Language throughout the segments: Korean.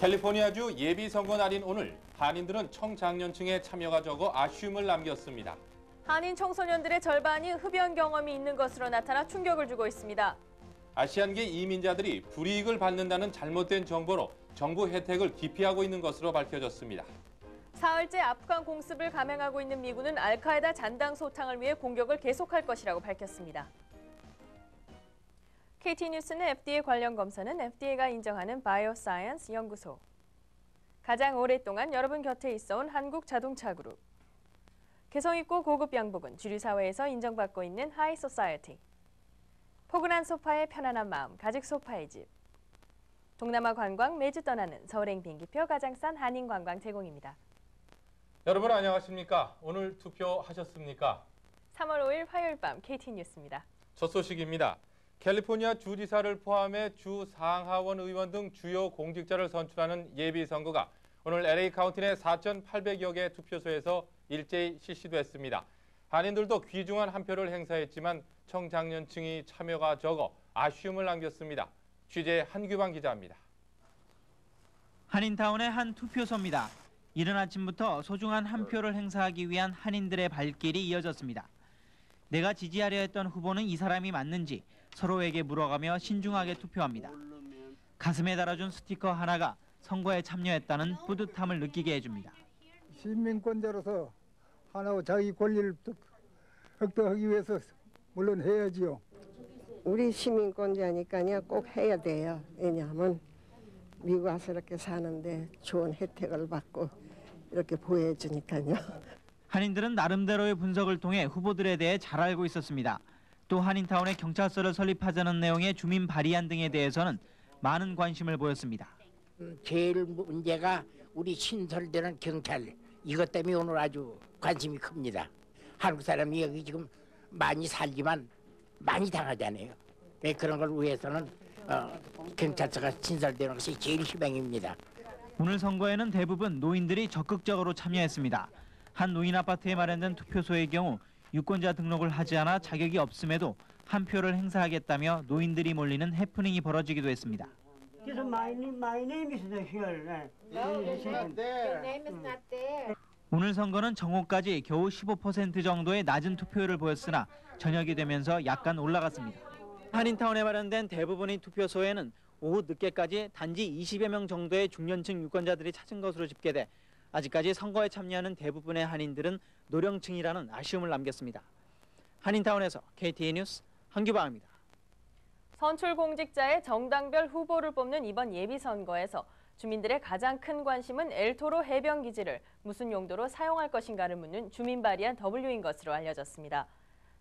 캘리포니아주 예비 선거 날인 오늘 한인들은 청장년층의 참여가 적어 아쉬움을 남겼습니다. 한인 청소년들의 절반이 흡연 경험이 있는 것으로 나타나 충격을 주고 있습니다. 아시안계 이민자들이 불이익을 받는다는 잘못된 정보로 정부 혜택을 기피하고 있는 것으로 밝혀졌습니다. 사흘째 아프간 공습을 감행하고 있는 미군은 알카에다 잔당 소탕을 위해 공격을 계속할 것이라고 밝혔습니다. KTE 뉴스는 FDA 관련 검사는 FDA가 인정하는 바이오사이언스 연구소. 가장 오랫동안 여러분 곁에 있어온 한국 자동차 그룹. 개성 있고 고급 양복은 주류 사회에서 인정받고 있는 하이 소사이어티. 포근한 소파에 편안한 마음, 가죽 소파의 집. 동남아 관광 매주 떠나는 서울행 비행기표 가장 싼 한인 관광 제공입니다. 여러분 안녕하십니까? 오늘 투표하셨습니까? 3월 5일 화요일 밤 KT 뉴스입니다. 첫 소식입니다. 캘리포니아 주지사를 포함해 주 상하원 의원 등 주요 공직자를 선출하는 예비선거가 오늘 LA 카운티 내 4,800여 개 투표소에서 일제히 실시됐습니다. 한인들도 귀중한 한 표를 행사했지만 청장년층이 참여가 적어 아쉬움을 남겼습니다. 취재 한규방 기자입니다. 한인타운의 한 투표소입니다. 이른 아침부터 소중한 한 표를 행사하기 위한 한인들의 발길이 이어졌습니다. 내가 지지하려 했던 후보는 이 사람이 맞는지 서로에게 물어가며 신중하게 투표합니다. 가슴에 달아준 스티커 하나가 선거에 참여했다는 뿌듯함을 느끼게 해줍니다. 시민권자로서 하나의 자기 권리를 득- 획득하기 위해서 물론 해야지요. 우리 시민권자니까요 꼭 해야 돼요. 왜냐하면 미국 와서 이렇게 사는데 좋은 혜택을 받고 이렇게 보여주니까요. 한인들은 나름대로의 분석을 통해 후보들에 대해 잘 알고 있었습니다. 또 한인타운에 경찰서를 설립하자는 내용의 주민 발의안 등에 대해서는 많은 관심을 보였습니다. 음, 제일 문제가 우리 신설되는 경찰 이것 때문에 오늘 아주 관심이 큽니다. 한국 사람이 여기 지금 많이 살지만 많이 당하잖아요. 네, 그런 걸 위해서는 어, 경찰서가 신설되는 것이 제일 희망입니다. 오늘 선거에는 대부분 노인들이 적극적으로 참여했습니다. 한 노인 아파트에 마련된 투표소의 경우 유권자 등록을 하지 않아 자격이 없음에도 한 표를 행사하겠다며 노인들이 몰리는 해프닝이 벌어지기도 했습니다. Just my name, name is not here. 오늘 선거는 정오까지 겨우 15% 정도의 낮은 투표율을 보였으나 저녁이 되면서 약간 올라갔습니다. 한인타운에 마련된 대부분의 투표소에는 오후 늦게까지 단지 20여 명 정도의 중년층 유권자들이 찾은 것으로 집계돼 아직까지 선거에 참여하는 대부분의 한인들은 노령층이라는 아쉬움을 남겼습니다. 한인타운에서 KTN 뉴스 한규방입니다. 선출 공직자의 정당별 후보를 뽑는 이번 예비선거에서 주민들의 가장 큰 관심은 엘토로 해변 기지를 무슨 용도로 사용할 것인가를 묻는 주민 발의안 W인 것으로 알려졌습니다.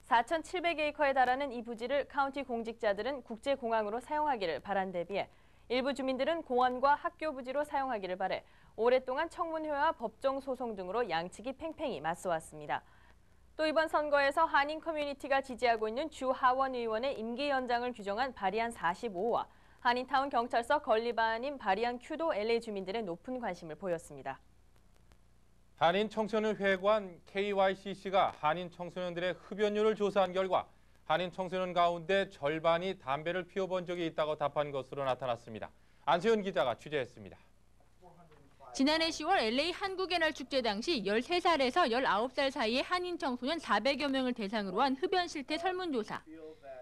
4,700에이커에 달하는 이 부지를 카운티 공직자들은 국제공항으로 사용하기를 바란 데 비해 일부 주민들은 공원과 학교 부지로 사용하기를 바래 오랫동안 청문회와 법정 소송 등으로 양측이 팽팽히 맞서왔습니다. 또 이번 선거에서 한인 커뮤니티가 지지하고 있는 주 하원 의원의 임기 연장을 규정한 발의안 45와 한인타운 경찰서 건립안인 발의안 큐도 LA 주민들의 높은 관심을 보였습니다. 한인 청소년 회관 KYCC가 한인 청소년들의 흡연율을 조사한 결과 한인 청소년 가운데 절반이 담배를 피워본 적이 있다고 답한 것으로 나타났습니다. 안세현 기자가 취재했습니다. 지난해 10월 LA 한국의 날 축제 당시 13살에서 19살 사이의 한인 청소년 400여 명을 대상으로 한 흡연 실태 설문조사.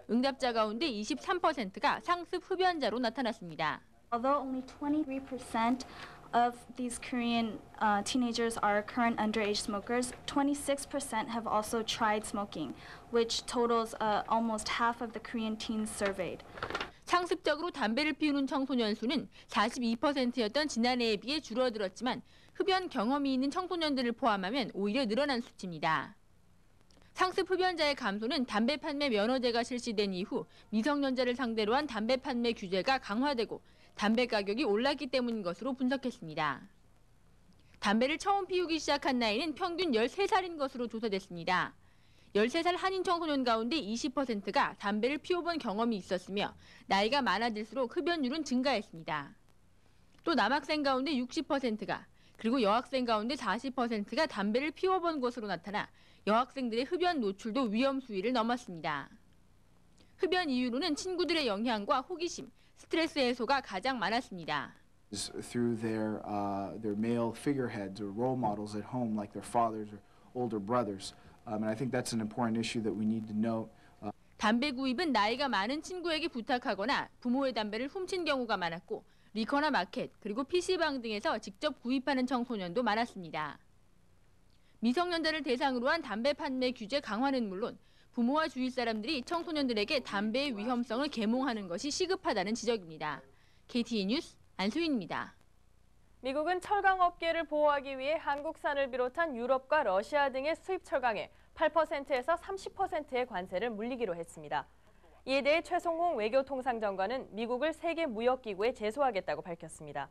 응답자 가운데 23%가 상습 흡연자로 나타났습니다. Although only 23% of these Korean uh, teenagers are current underage smokers, 26% have also tried smoking, which totals uh, almost half of the Korean teens surveyed. 상습적으로 담배를 피우는 청소년 수는 42%였던 지난해에 비해 줄어들었지만 흡연 경험이 있는 청소년들을 포함하면 오히려 늘어난 수치입니다. 상습 흡연자의 감소는 담배 판매 면허제가 실시된 이후 미성년자를 상대로 한 담배 판매 규제가 강화되고 담배 가격이 올랐기 때문인 것으로 분석했습니다. 담배를 처음 피우기 시작한 나이는 평균 13살인 것으로 조사됐습니다. 13살 한인 청소년 가운데 20%가 담배를 피워본 경험이 있었으며 나이가 많아질수록 흡연율은 증가했습니다. 또 남학생 가운데 60%가 그리고 여학생 가운데 40%가 담배를 피워본 것으로 나타나 여학생들의 흡연 노출도 위험 수위를 넘었습니다. 흡연 이유로는 친구들의 영향과 호기심, 스트레스 해소가 가장 많았습니다. through their uh, their male figureheads or role models at home, like their fathers or older brothers. Um, and I think that's an important issue that we need to note. 담배 구입은 나이가 많은 친구에게 부탁하거나 부모의 담배를 훔친 경우가 많았고 리커나 마켓 그리고 PC방 등에서 직접 구입하는 청소년도 많았습니다. 미성년자를 대상으로 한 담배 판매 규제 강화는 물론 부모와 주위 사람들이 청소년들에게 담배의 위험성을 계몽하는 것이 시급하다는 지적입니다. KTN 뉴스 안소희입니다. 미국은 철강 업계를 보호하기 위해 한국산을 비롯한 유럽과 러시아 등의 수입 철강에 8%에서 30%의 관세를 물리기로 했습니다. 이에 대해 최송홍 외교통상장관은 미국을 세계 무역기구에 제소하겠다고 밝혔습니다.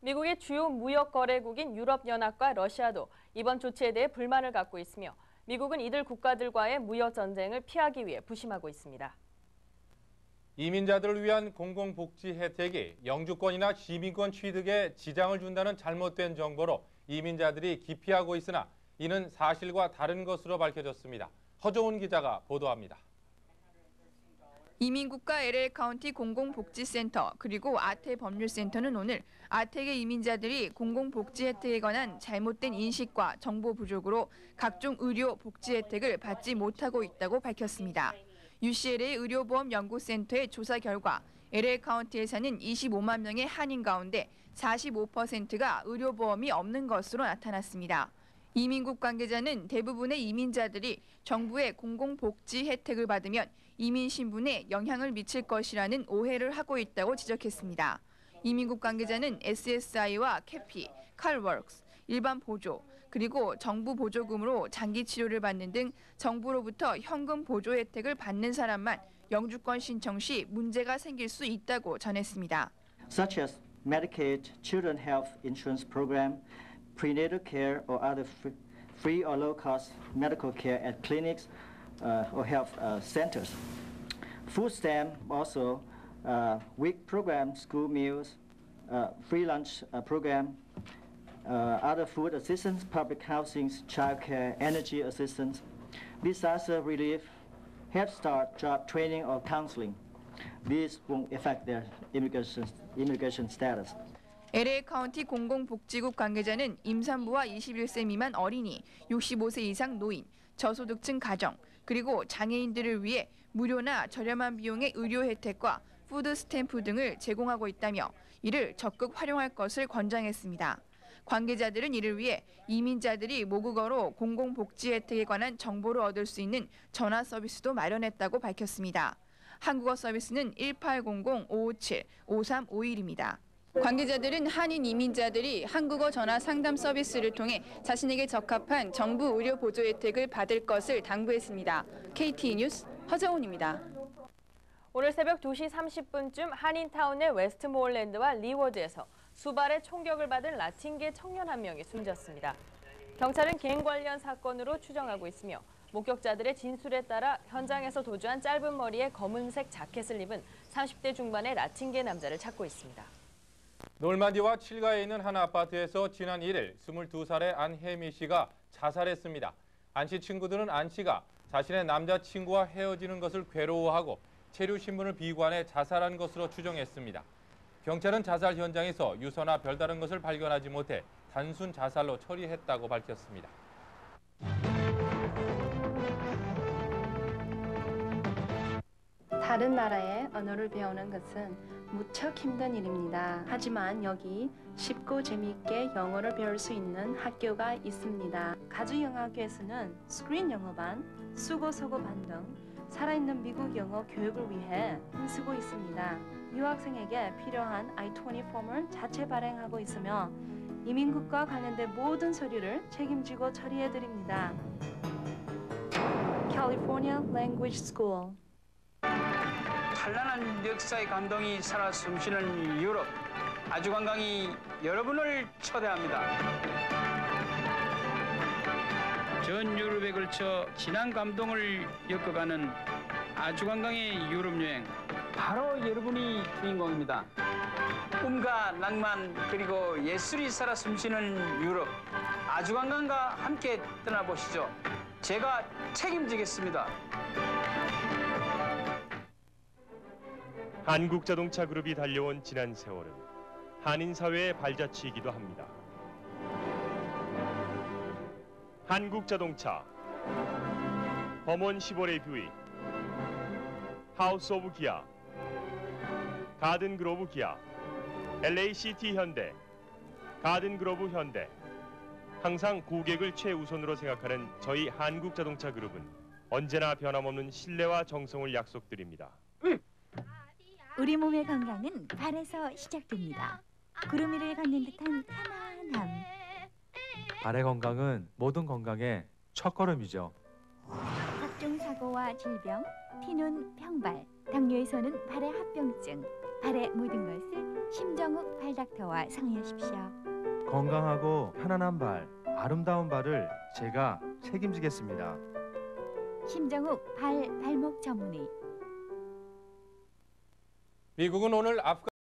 미국의 주요 무역 거래국인 유럽연합과 러시아도 이번 조치에 대해 불만을 갖고 있으며 미국은 이들 국가들과의 무역 전쟁을 피하기 위해 부심하고 있습니다. 이민자들을 위한 공공복지 혜택이 영주권이나 시민권 취득에 지장을 준다는 잘못된 정보로 이민자들이 기피하고 있으나 이는 사실과 다른 것으로 밝혀졌습니다. 허정훈 기자가 보도합니다. 이민국가 LA 카운티 공공복지센터 그리고 아태 법률센터는 오늘 아태계 이민자들이 공공복지 혜택에 관한 잘못된 인식과 정보 부족으로 각종 의료 복지 혜택을 받지 못하고 있다고 밝혔습니다. UCLA 의료보험 연구센터의 조사 결과 LA 카운티에 사는 25만 명의 한인 가운데 45%가 의료보험이 없는 것으로 나타났습니다. 이민국 관계자는 대부분의 이민자들이 정부의 공공복지 혜택을 받으면 이민 신분에 영향을 미칠 것이라는 오해를 하고 있다고 지적했습니다. 이민국 관계자는 SSI와 캐피, 칼워크스, 일반 보조, 그리고 정부 보조금으로 장기 치료를 받는 등 정부로부터 현금 보조 혜택을 받는 사람만 영주권 신청 시 문제가 생길 수 있다고 전했습니다. such as Medicaid, Children Health Insurance Program, prenatal care, or other free, or low-cost medical care at clinics uh, or health uh, centers. Food stamp also, uh, WIC program, school meals, uh, free lunch uh, program, uh, other food assistance, public housing, childcare, energy assistance, disaster relief, Head Start, job training, or counseling. These won't affect their immigration, immigration status. LA 카운티 공공복지국 관계자는 임산부와 21세 미만 어린이, 65세 이상 노인, 저소득층 가정, 그리고 장애인들을 위해 무료나 저렴한 비용의 의료 혜택과 푸드 스탬프 등을 제공하고 있다며 이를 적극 활용할 것을 권장했습니다. 관계자들은 이를 위해 이민자들이 모국어로 공공복지 혜택에 관한 정보를 얻을 수 있는 전화 서비스도 마련했다고 밝혔습니다. 한국어 서비스는 1800-557-5351입니다. 관계자들은 한인 이민자들이 한국어 전화 상담 서비스를 통해 자신에게 적합한 정부 의료 보조 혜택을 받을 것을 당부했습니다. KTE 뉴스 허정훈입니다. 오늘 새벽 2시 30분쯤 한인타운의 웨스트모어랜드와 리워드에서 수발의 총격을 받은 라틴계 청년 한 명이 숨졌습니다. 경찰은 갱 관련 사건으로 추정하고 있으며 목격자들의 진술에 따라 현장에서 도주한 짧은 머리에 검은색 자켓을 입은 30대 중반의 라틴계 남자를 찾고 있습니다. 놀만디와 칠가에 있는 한 아파트에서 지난 1일 22살의 안혜미 씨가 자살했습니다. 안 씨 친구들은 안 씨가 자신의 남자친구와 헤어지는 것을 괴로워하고 체류 신분을 비관해 자살한 것으로 추정했습니다. 경찰은 자살 현장에서 유서나 별다른 것을 발견하지 못해 단순 자살로 처리했다고 밝혔습니다. 다른 나라의 언어를 배우는 것은 무척 힘든 일입니다. 하지만 여기 쉽고 재미있게 영어를 배울 수 있는 학교가 있습니다. 가주영어학교에서는 스크린 영어반, 수고서고반 등 살아있는 미국 영어 교육을 위해 힘쓰고 있습니다. 유학생에게 필요한 I-20 폼을 자체 발행하고 있으며 이민국과 관련된 모든 서류를 책임지고 처리해 드립니다. California Language School 찬란한 역사의 감동이 살아 숨쉬는 유럽 아주관광이 여러분을 초대합니다. 전 유럽에 걸쳐 진한 감동을 엮어가는 아주관광의 유럽 여행 바로 여러분이 주인공입니다. 꿈과 낭만 그리고 예술이 살아 숨쉬는 유럽 아주관광과 함께 떠나보시죠. 제가 책임지겠습니다. 한국자동차 그룹이 달려온 지난 세월은 한인 사회의 발자취이기도 합니다. 한국자동차, 범원 15의 뷰이, 하우스 오브 기아, 가든 그로브 기아, LACT 현대, 가든 그로브 현대. 항상 고객을 최우선으로 생각하는 저희 한국자동차 그룹은 언제나 변함없는 신뢰와 정성을 약속드립니다. 우리 몸의 건강은 발에서 시작됩니다. 구름 위를 걷는 듯한 편안함. 발의 건강은 모든 건강의 첫걸음이죠. 각종 사고와 질병, 피눈, 평발, 당뇨에서는 발의 합병증, 발의 모든 것을 심정욱 발닥터와 상의하십시오. 건강하고 편안한 발, 아름다운 발을 제가 책임지겠습니다. 심정욱 발 발목 전문의. 미국은 오늘 아프간